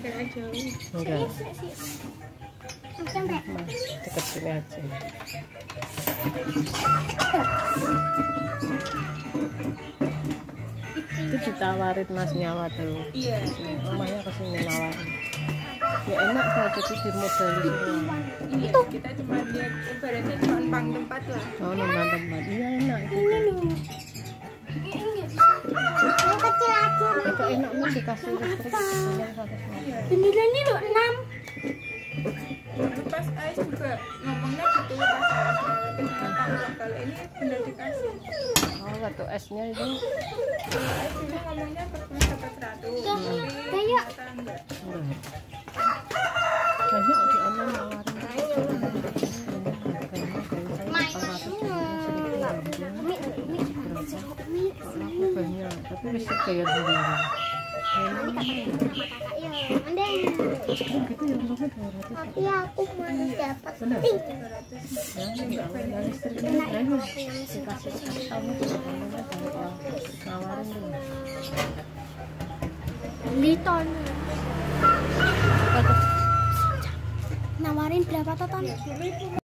jarak jauh. enggak. Mas, dekat sini aja itu ditawarin mas nyawa tuh Iya. rumahnya ke sini nawarin ya enak kalau jadi di modal semua Iya, kita cuma lihat ibaratnya cuma pang tempat lah. oh nonton tempat iya enak Ini loh. Yang kecil aja. itu enak mas dikasih listrik Beneran ini loh enam. Pas Ais juga ngomongnya gitu pas awal kenapa kalau ini benar dikasih. oh waktu esnya itu. Kalau Ais dulu ngomongnya pernah dapat 100 tapi Kayak enggak. banyak di online nawarin. Banyak tapi bayar sendiri kakak ya tapi aku mau dapat pink. Liton nawarin berapa total